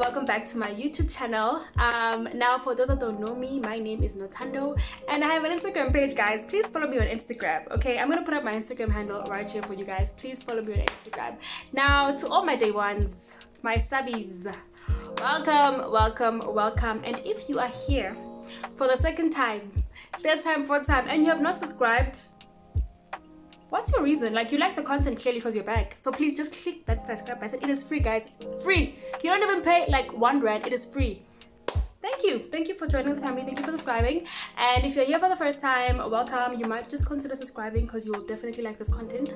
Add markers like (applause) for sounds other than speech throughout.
welcome back to my youtube channel. Um now for those that don't know me my name is nothando and i have an instagram page guys. Please follow me on instagram okay? I'm gonna put up my instagram handle right here for you guys. Please follow me on instagram. Now to all my day ones my subbies welcome welcome welcome. And if you are here for the second time third time fourth time and you have not subscribed what's your reason? Like you like the content clearly because you're back. So please just click that subscribe button. It is free guys. Free! You don't even pay like one rand. It is free. Thank you. Thank you for joining the family. Thank you for subscribing. And if you're here for the first time welcome. You might just consider subscribing because you will definitely like this content.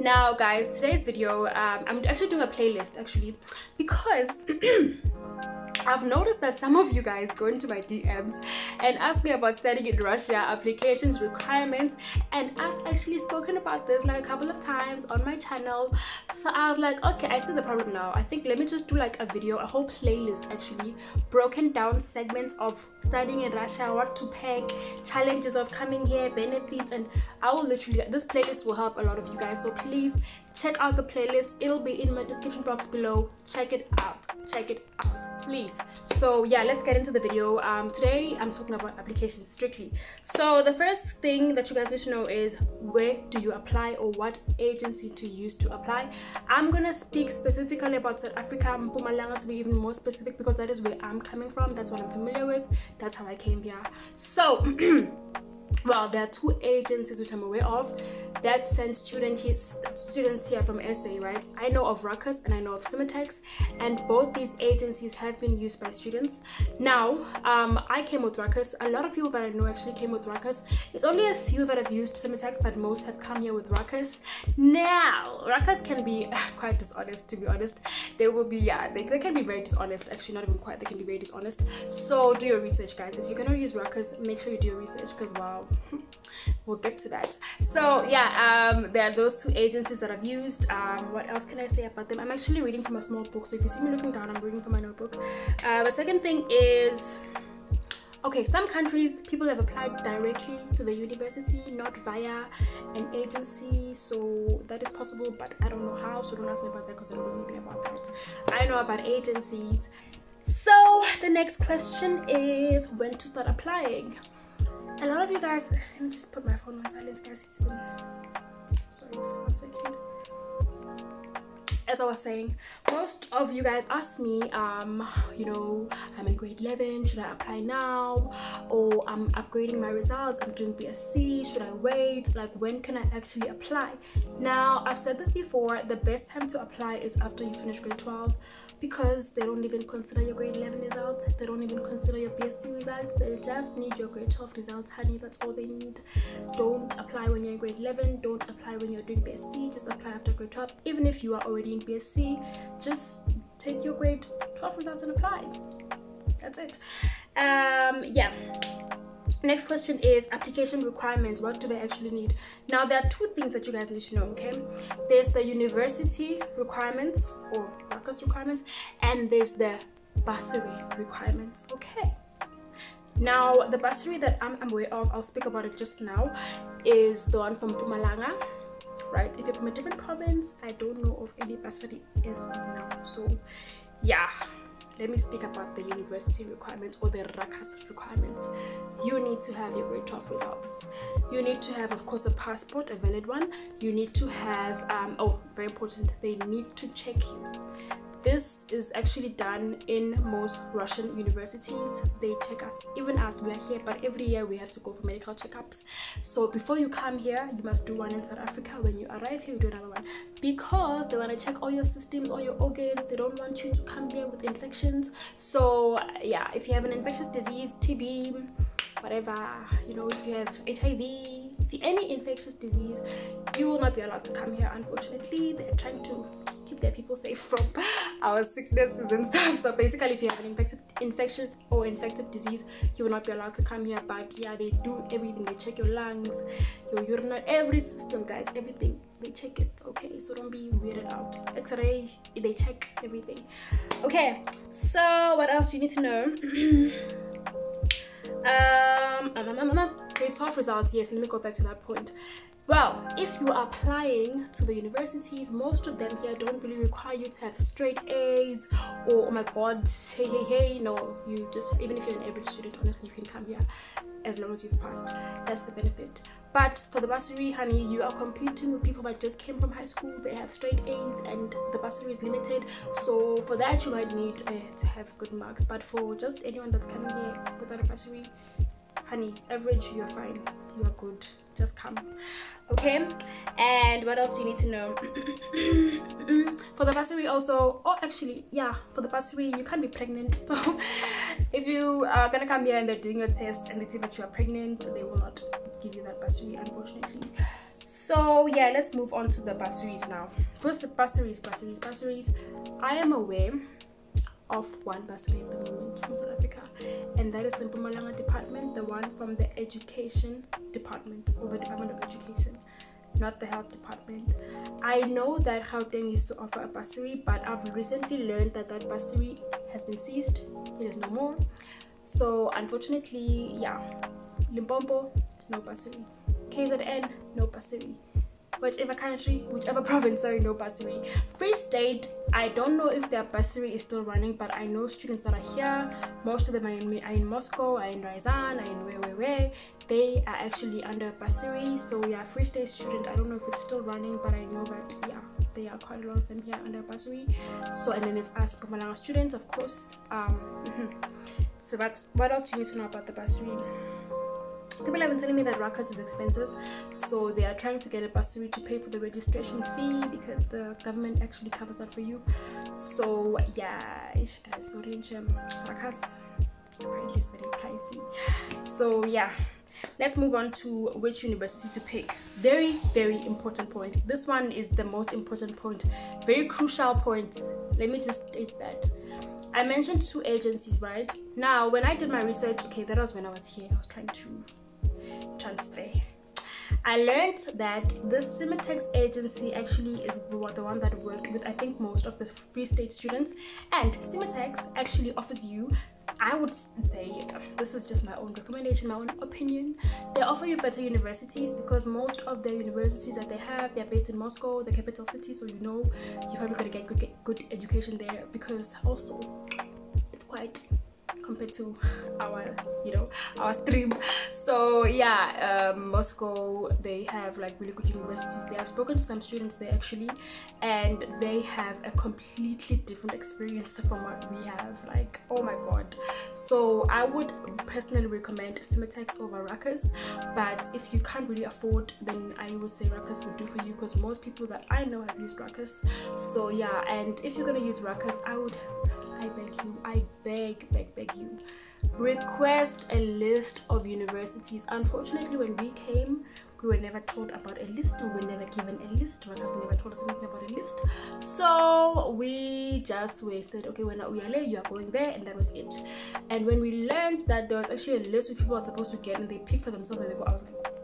Now guys today's video um, i'm actually doing a playlist actually because (clears throat) I've noticed that some of you guys go into my DMs and ask me about studying in Russia, applications, requirements, and I've actually spoken about this like a couple of times on my channel. So I was like, okay, I see the problem now. I think let me just do like a video, a whole playlist actually, broken down segments of studying in Russia, what to pack, challenges of coming here, benefits, and I will literally, this playlist will help a lot of you guys. So please check out the playlist. It'll be in my description box below. Check it out. Check it out please. So yeah let's get into the video. Um today i'm talking about applications strictly. So the first thing that you guys need to know is where do you apply or what agency to use to apply. I'm gonna speak specifically about south africa mpumalanga to be even more specific because that is where i'm coming from. That's what i'm familiar with. That's how i came here. So (clears throat) well there are two agencies which i'm aware of that send student his, students here from SA, right? I know of Ruckus and I know of Simitex, and both these agencies have been used by students. Now, um, I came with Ruckus. A lot of people that I know actually came with Ruckus. It's only a few that have used Simitex, but most have come here with Ruckus. Now, Ruckus can be (laughs) quite dishonest, to be honest. They will be, yeah, they, they can be very dishonest. Actually, not even quite. They can be very dishonest. So do your research, guys. If you're gonna use Ruckus, make sure you do your research, because wow. We'll get to that. So yeah um there are those two agencies that i've used. Um what else can i say about them? I'm actually reading from a small book so if you see me looking down i'm reading from my notebook. Uh the second thing is okay some countries people have applied directly to the university not via an agency so that is possible but i don't know how so don't ask me about that because i don't know anything about that. I know about agencies. So the next question is when to start applying a lot of you guys let me just put my phone on silence guys. It's been sorry just one second as I was saying, most of you guys ask me, um, you know, I'm in grade 11, should I apply now? Or I'm upgrading my results, I'm doing BSc, should I wait? Like, when can I actually apply? Now, I've said this before, the best time to apply is after you finish grade 12 because they don't even consider your grade 11 results they don't even consider your BSc results they just need your grade 12 results honey that's all they need don't apply when you're in grade 11 don't apply when you're doing BSc just apply after grade 12 even if you are already BSc just take your grade 12 results and apply. That's it. Um yeah. Next question is application requirements. What do they actually need? Now there are two things that you guys need to know okay? There's the university requirements or workers requirements and there's the bursary requirements okay? Now the bursary that i'm aware of i'll speak about it just now is the one from Mpumalanga right if you're from a different province i don't know of any bursary as of now so yeah let me speak about the university requirements or the Ruckus requirements. You need to have your grade 12 results. You need to have, of course, a passport, a valid one. You need to have, um, oh, very important, they need to check you this is actually done in most Russian universities. They check us, even as we are here, but every year we have to go for medical checkups. So before you come here, you must do one in South Africa. When you arrive here, you do another one because they want to check all your systems, all your organs. They don't want you to come here with infections. So yeah, if you have an infectious disease, TB, whatever, you know, if you have HIV, if you any infectious disease, you will not be allowed to come here. Unfortunately, they're trying to keep their people safe from (laughs) our sicknesses and stuff. So basically if you have an infected infectious or infected disease you will not be allowed to come here. But yeah they do everything. They check your lungs your urinary every system guys everything. They check it okay? So don't be weirded out. X-ray they check everything. Okay so what else you need to know? (clears throat) Um, grade 12 results yes let me go back to that point. Well if you are applying to the universities most of them here don't really require you to have straight a's or oh my god hey hey hey no you just even if you're an average student honestly you can come here as long as you've passed. That's the benefit. But for the bursary honey you are competing with people that just came from high school they have straight a's and the bursary is limited. So for that you might need uh, to have good marks. But for just anyone that's coming here without a bursary honey average you're fine you are good. Just come. Okay? And what else do you need to know? (coughs) For the bursary also oh actually yeah for the bursary you can't be pregnant. (laughs) So if you are gonna come here and they're doing your test and they say that you are pregnant they will not give you that bursary unfortunately. So yeah let's move on to the bursaries now. First bursaries bursaries bursaries. I am aware of one bursary at the moment from South Africa, and that is the Mpumalanga department, the one from the education department or the Department of Education, not the health department. I know that Gauteng used to offer a bursary, but I've recently learned that that bursary has been seized, it is no more. So, unfortunately, yeah, Limpopo, no bursary, KZN, no bursary whichever country, whichever province, sorry, no bursary. Free State, I don't know if their bursary is still running, but I know students that are here, most of them are in, are in Moscow, are in Ryazan, are in where, where, where. They are actually under bursary. So, yeah, Free State student, I don't know if it's still running, but I know that, yeah, there are quite a lot of them here under bursary. So, and then it's us, Mpumalanga students, of course. Um, (laughs) so, that's what else do you need to know about the bursary? People have been telling me that Rutgers is expensive so they are trying to get a bursary to pay for the registration fee because the government actually covers that for you. So yeah guys. Sorry um, Rutgers apparently it's very pricey. So yeah let's move on to which university to pick. Very very important point. This one is the most important point. Very crucial point. Let me just state that. I mentioned two agencies, right? Now, when I did my research, okay, that was when I was here. I was trying to transfer. I learned that this Simitex agency actually is the one that worked with I think most of the Free State students and Simitex actually offers you I would say this is just my own recommendation, my own opinion. They offer you better universities because most of the universities that they have, they're based in Moscow, the capital city, so you know you're probably gonna get good, good education there because also it's quite compared to our you know our stream. So yeah um, moscow they have like really good universities. They have spoken to some students there actually and they have a completely different experience from what we have like oh my god. So i would personally recommend simitex over Rutgers but if you can't really afford then i would say Rutgers would do for you because most people that i know have used Rutgers so yeah and if you're gonna use Rutgers i would I beg you, I beg, beg, beg you. Request a list of universities. Unfortunately, when we came, we were never told about a list. We were never given a list. Ruckus never told us anything about a list. So we just we said, okay, when we are late, you are going there, and that was it. And when we learned that there was actually a list which people are supposed to get, and they pick for themselves, and they go, I was like,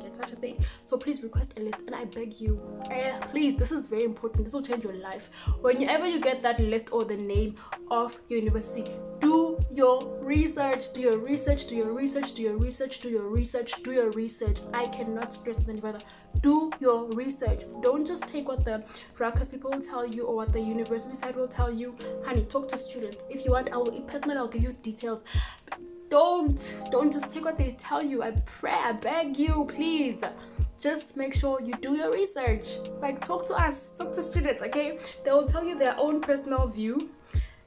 get such a thing. So please request a list and i beg you eh, please this is very important. This will change your life. Whenever you get that list or the name of your university do your research do your research do your research do your research do your research do your research. I cannot stress this any further. Do your research. Don't just take what the Rutgers people will tell you or what the university side will tell you. Honey talk to students. If you want i will personally i'll give you details don't don't just take what they tell you. I pray i beg you please. Just make sure you do your research. Like talk to us talk to students okay? They will tell you their own personal view.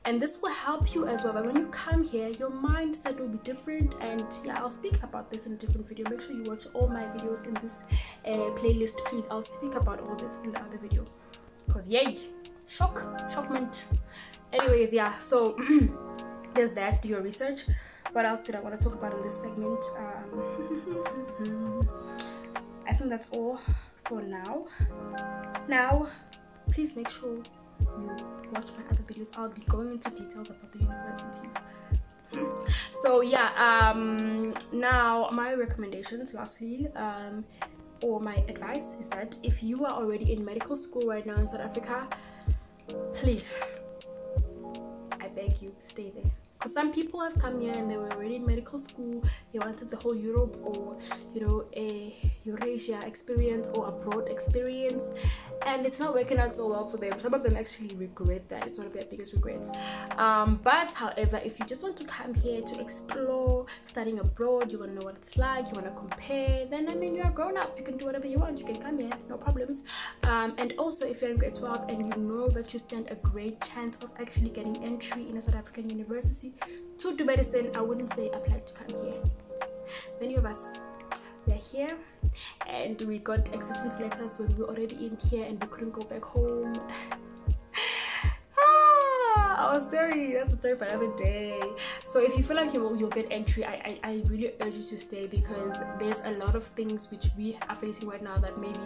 And this will help you as well. But when you come here your mindset will be different. And yeah i'll speak about this in a different video. Make sure you watch all my videos in this uh, playlist please. I'll speak about all this in the other video. Because yay! Shock shockment. Anyways yeah so (clears throat) there's that. Do your research what else did I want to talk about in this segment? Um, (laughs) I think that's all for now. Now, please make sure you watch my other videos. I'll be going into details about the universities. (laughs) So yeah, um, now my recommendations lastly, um, or my advice is that if you are already in medical school right now in South Africa, please, I beg you, stay there because some people have come here and they were already in medical school they wanted the whole europe or you know a eurasia experience or abroad experience and it's not working out so well for them. Some of them actually regret that. It's one of their biggest regrets. Um, but however if you just want to come here to explore studying abroad you want to know what it's like you want to compare then i mean you're a grown-up you can do whatever you want. You can come here. No problems. Um, and also if you're in grade 12 and you know that you stand a great chance of actually getting entry in a south african university to do medicine i wouldn't say apply to come here. Many of us we're here. And we got acceptance letters when we were already in here and we couldn't go back home. (laughs) Ah, our story that's a story for another day. So if you feel like you'll, you'll get entry I, I, I really urge you to stay because there's a lot of things which we are facing right now that maybe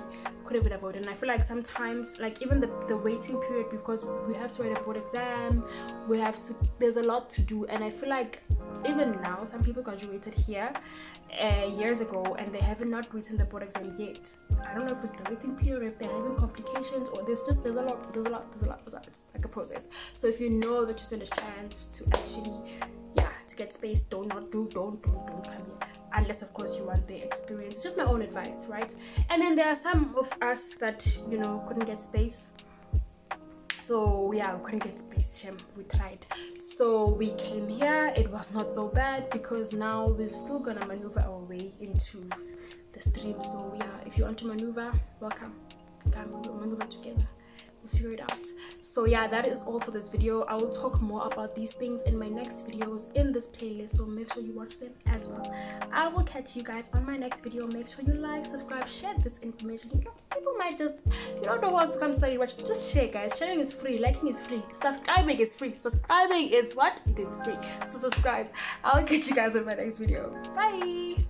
could have been avoided. And i feel like sometimes like even the, the waiting period because we have to write a board exam we have to there's a lot to do. And i feel like even now some people graduated here uh, years ago and they haven't not written the board exam yet. I don't know if it's the waiting period if they're having complications or there's just there's a lot there's a lot there's a lot, there's a lot. it's like a process. So if you know that you stand a chance to actually yeah to get space don't not do don't don't don't come here. Unless of course you want the experience. Just my own advice right? And then there are some of us that you know couldn't get space so yeah we couldn't get space we tried. So we came here it was not so bad because now we're still gonna maneuver our way into the stream. So yeah if you want to maneuver welcome. Come maneuver together figure it out so yeah that is all for this video. I will talk more about these things in my next videos in this playlist so make sure you watch them as well. I will catch you guys on my next video. Make sure you like subscribe share this information. People might just you don't know what's to come study watch just share guys. Sharing is free liking is free subscribing is free. Subscribing is what? It is free. So subscribe. I'll catch you guys in my next video. Bye